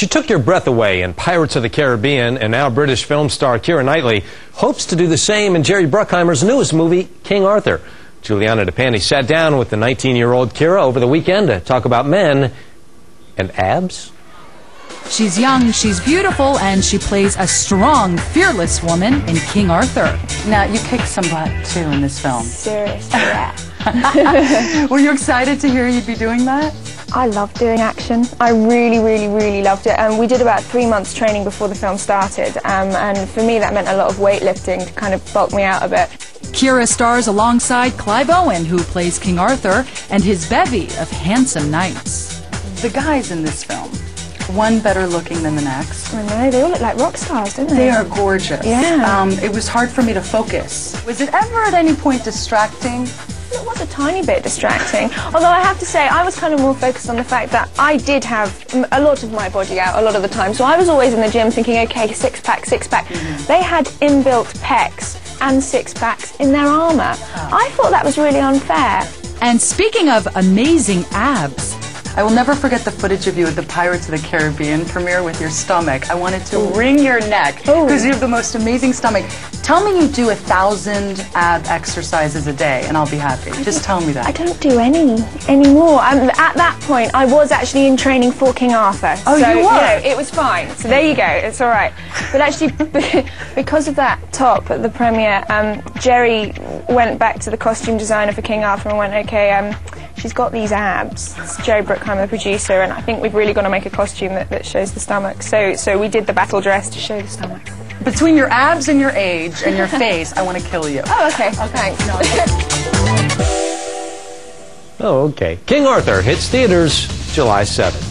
She took your breath away in Pirates of the Caribbean, and now British film star Keira Knightley hopes to do the same in Jerry Bruckheimer's newest movie, King Arthur. Juliana DePandy sat down with the 19-year-old Keira over the weekend to talk about men and abs. She's young, she's beautiful, and she plays a strong, fearless woman in King Arthur. Now, you kicked some butt, too, in this film. Seriously, yeah. Were you excited to hear you'd be doing that? I love doing action. I really, really, really loved it. And um, we did about three months training before the film started. Um, and for me, that meant a lot of weightlifting to kind of bulk me out a bit. Keira stars alongside Clive Owen, who plays King Arthur, and his bevy of handsome knights. The guys in this film, one better looking than the next. I know, they all look like rock stars, don't they? They are gorgeous. Yeah. Um, it was hard for me to focus. Was it ever at any point distracting? It was a tiny bit distracting. Although I have to say, I was kind of more focused on the fact that I did have a lot of my body out a lot of the time. So I was always in the gym thinking, okay, six pack, six pack. Mm -hmm. They had inbuilt pecs and six packs in their armour. Oh. I thought that was really unfair. And speaking of amazing abs, I will never forget the footage of you at the Pirates of the Caribbean premiere with your stomach. I wanted to Ooh. wring your neck because you have the most amazing stomach. Tell me you do a thousand ab exercises a day and I'll be happy. I Just tell me that. I don't do any anymore. Um, at that point, I was actually in training for King Arthur. Oh, so, you were? You know, it was fine. So there you go. It's all right. But actually, because of that top at the premiere, um, Jerry went back to the costume designer for King Arthur and went, okay, um, she's got these abs. It's Jerry Bruckheimer, the producer, and I think we've really got to make a costume that, that shows the stomach. So, so we did the battle dress to show the stomach. Between your abs and your age and your face, I want to kill you. Oh, okay. okay. Thanks. oh, okay. King Arthur hits theaters July 7th.